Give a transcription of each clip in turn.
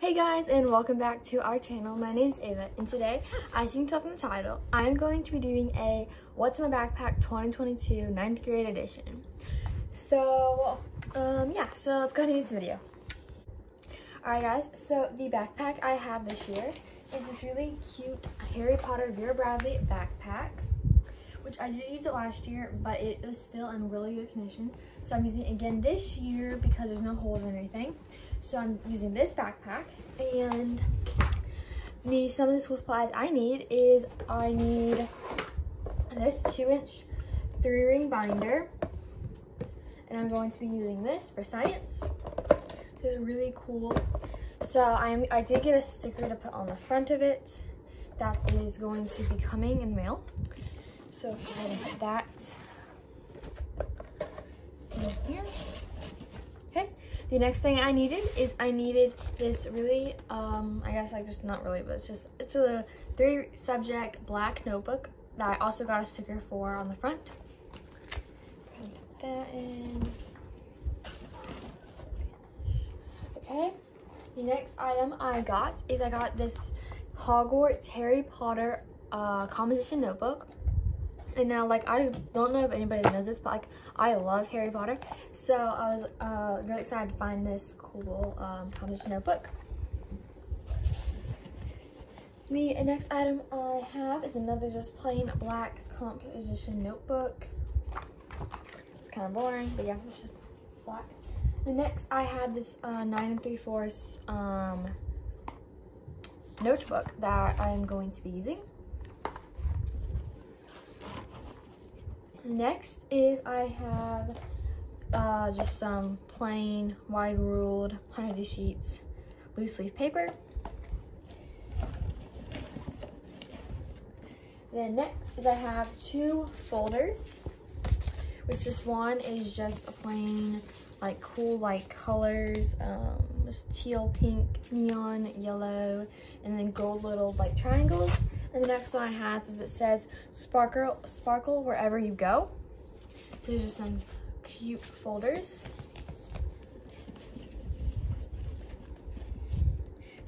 Hey guys and welcome back to our channel. My name's Ava and today, as you can tell from the title, I'm going to be doing a What's in My Backpack 2022 9th grade edition. So, um, yeah, so let's go ahead and this video. Alright guys, so the backpack I have this year is this really cute Harry Potter Vera Bradley backpack which I did use it last year, but it is still in really good condition. So I'm using it again this year because there's no holes or anything. So I'm using this backpack and the some of the school supplies I need is I need this two inch three ring binder and I'm going to be using this for science. This is really cool. So I'm, I did get a sticker to put on the front of it that is going to be coming in mail. So put that in here. The next thing I needed is I needed this really, um, I guess like just not really, but it's just, it's a three subject black notebook that I also got a sticker for on the front. That in. Okay. The next item I got is I got this Hogwarts Harry Potter uh, composition notebook. And now, like, I don't know if anybody knows this, but, like, I love Harry Potter. So, I was uh, really excited to find this cool um, composition notebook. The next item I have is another just plain black composition notebook. It's kind of boring, but yeah, it's just black. The next I have this uh, 9 and 3 fourths um, notebook that I'm going to be using. Next is I have uh, just some plain wide ruled 100 sheets loose leaf paper. Then next is I have two folders, which this one is just a plain like cool like colors, um, just teal, pink, neon, yellow, and then gold little like triangles. And the next one I have is it says sparkle, sparkle wherever you go. There's just some cute folders.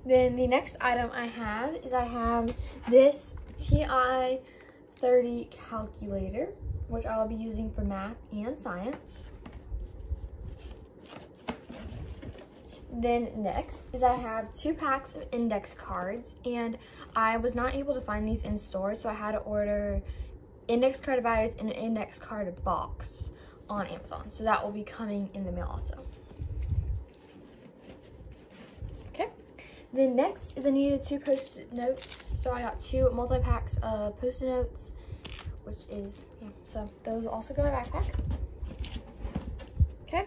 Then the next item I have is I have this TI 30 calculator, which I'll be using for math and science. Then next is I have two packs of index cards and I was not able to find these in stores so I had to order index card dividers and an index card box on Amazon. So that will be coming in the mail also. Okay. Then next is I needed two post-it notes. So I got two multi-packs of post-it notes, which is, yeah, so those will also go in my backpack. Okay.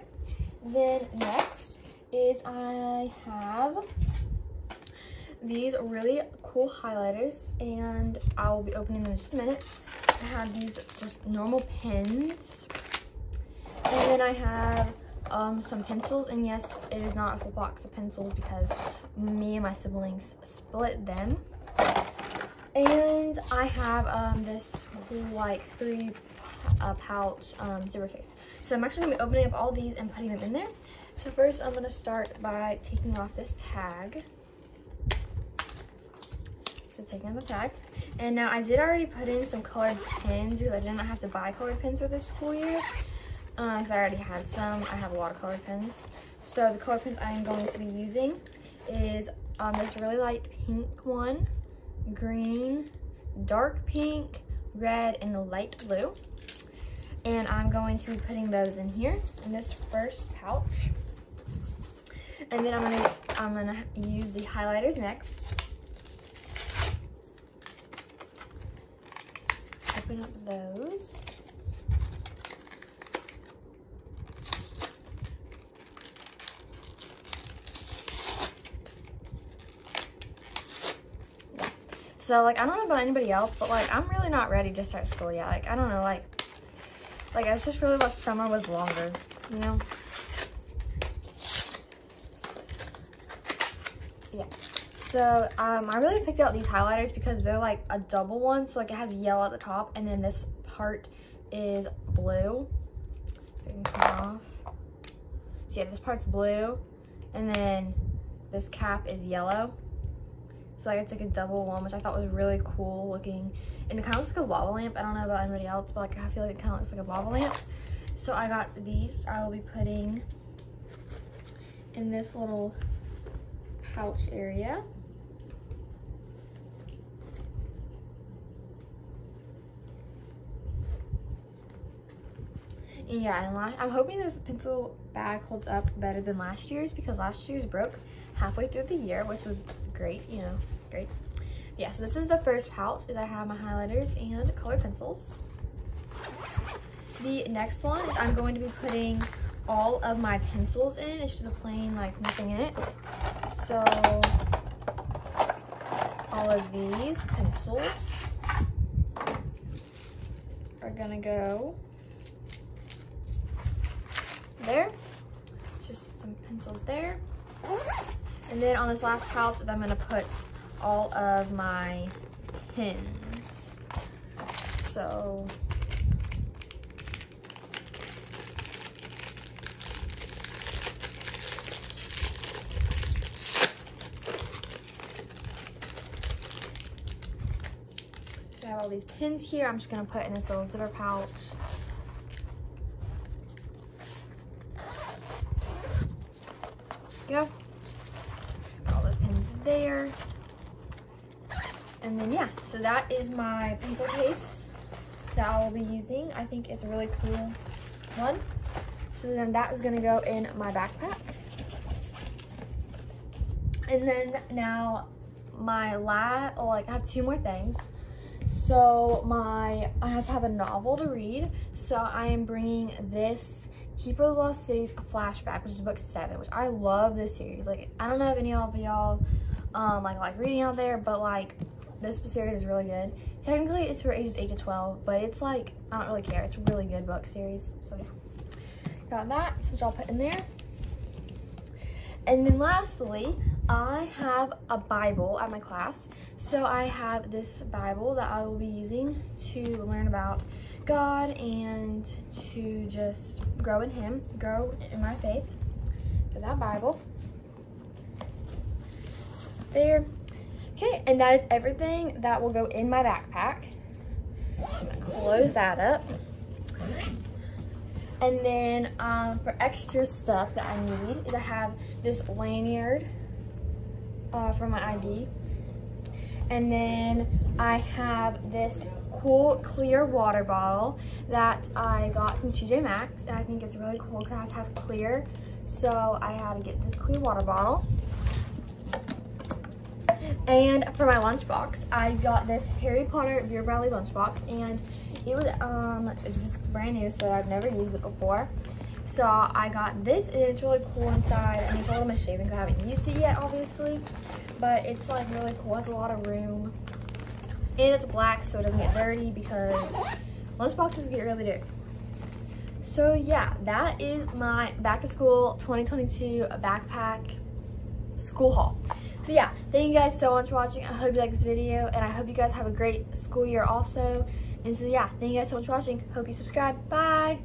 Then next is I have these really cool highlighters and I will be opening them in just a minute. I have these just normal pens and then I have um, some pencils and yes it is not a full box of pencils because me and my siblings split them. And I have um, this like three uh, pouch um, zipper case. So I'm actually gonna be opening up all these and putting them in there so first I'm gonna start by taking off this tag. So taking off the tag. And now I did already put in some colored pins because I did not have to buy colored pins for this school year. Because uh, I already had some. I have a lot of colored pins. So the colored pins I'm going to be using is um, this really light pink one, green, dark pink, red, and light blue. And I'm going to be putting those in here in this first pouch. And then I'm gonna I'm gonna use the highlighters next. Open up those. So like I don't know about anybody else, but like I'm really not ready to start school yet. Like I don't know, like like I just really wish summer was longer, you know? Yeah so um, i really picked out these highlighters because they're like a double one so like it has yellow at the top and then this part is blue so yeah this part's blue and then this cap is yellow. So like it's like a double one, which I thought was really cool looking. And it kind of looks like a lava lamp. I don't know about anybody else, but like I feel like it kind of looks like a lava lamp. So I got these, which I will be putting in this little pouch area. And yeah, and I'm hoping this pencil bag holds up better than last year's because last year's broke halfway through the year, which was great, you know, great. Yeah, so this is the first pouch is I have my highlighters and colored pencils. The next one is I'm going to be putting all of my pencils in. It's just a plain, like, nothing in it. So, all of these pencils are gonna go there. Just some pencils there. And then on this last pouch I'm gonna put all of my pins. So all these pins here. I'm just gonna put in this little zipper pouch. go. All the pins there. And then yeah, so that is my pencil case that I will be using. I think it's a really cool one. So then that is gonna go in my backpack. And then now my last, oh, like I have two more things. So my, I have to have a novel to read. So I am bringing this Keeper of the Lost Cities Flashback, which is book seven, which I love this series. Like, I don't know if any of y'all um, like, like reading out there, but like, this series is really good. Technically, it's for ages 8 to 12, but it's like, I don't really care. It's a really good book series. So, yeah. Got that, which I'll put in there. And then lastly, I have a Bible at my class. So I have this Bible that I will be using to learn about God and to just grow in Him, grow in my faith. That Bible. There. Okay, and that is everything that will go in my backpack. I'm gonna close that up. And then um, for extra stuff that I need is I have this lanyard uh, for my ID. And then I have this cool clear water bottle that I got from TJ Maxx. And I think it's really cool because it has half clear. So I had to get this clear water bottle. And for my lunchbox, I got this Harry Potter Vera Bradley lunchbox. And it was um just brand new, so I've never used it before. So I got this, and it's really cool inside. and it's a little misshapen because I haven't used it yet, obviously. But it's like really cool. Has a lot of room. And it's black, so it doesn't get dirty because lunch boxes get really dirty. So yeah, that is my back to school 2022 backpack school haul. So yeah, thank you guys so much for watching. I hope you like this video and I hope you guys have a great school year also. And so yeah, thank you guys so much for watching. Hope you subscribe. Bye.